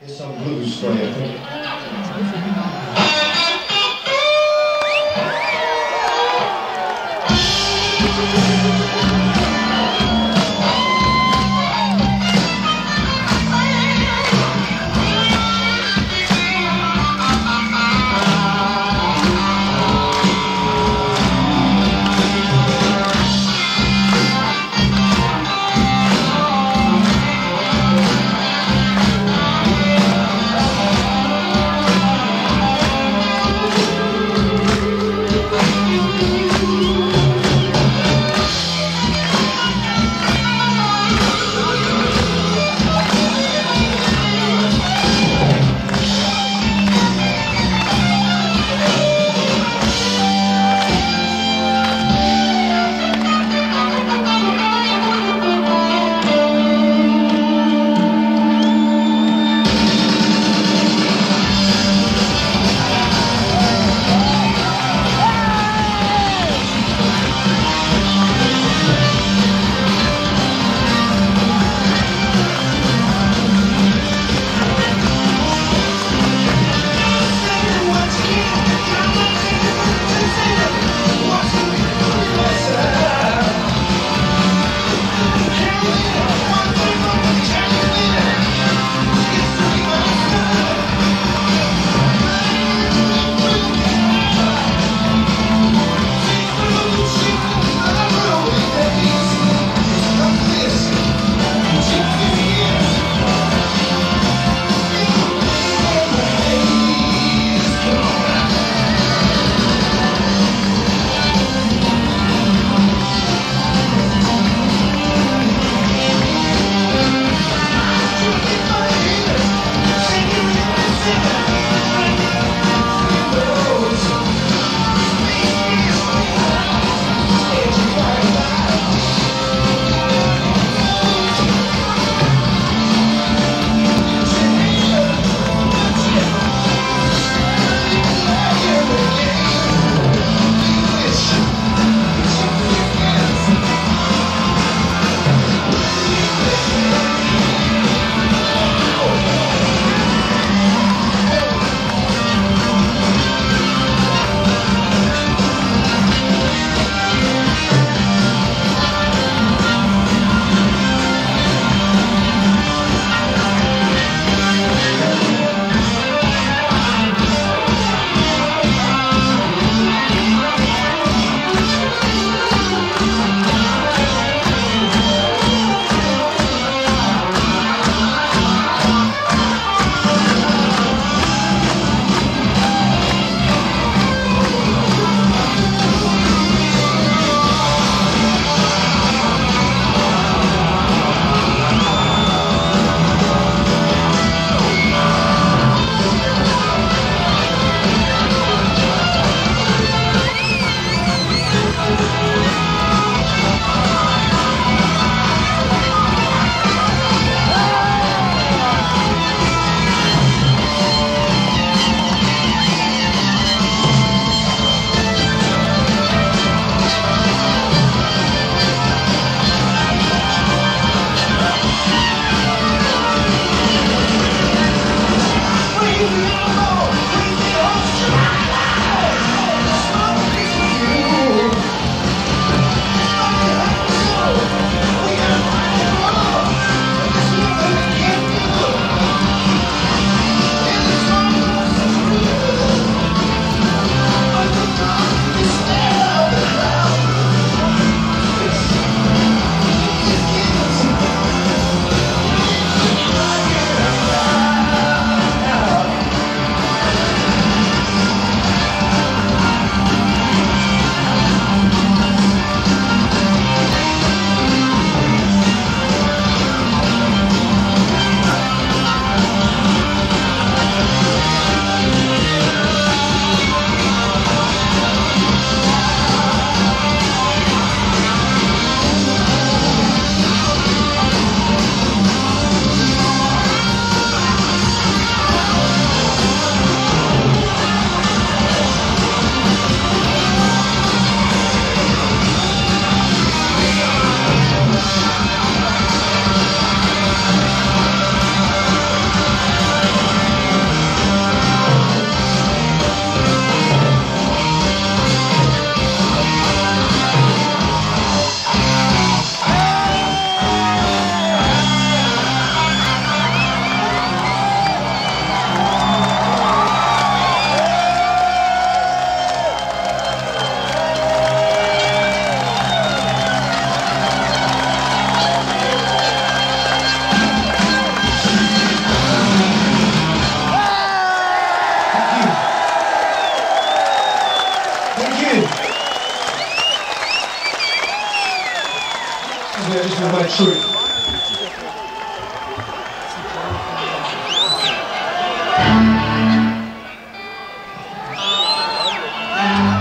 Here's some blues for you.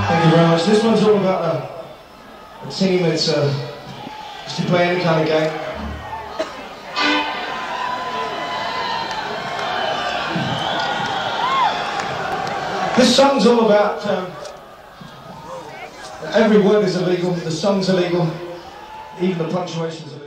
Thank you very much. This one's all about a, a team that's uh, to play any kind of game. This song's all about um, every word is illegal, the song's illegal, even the punctuation's.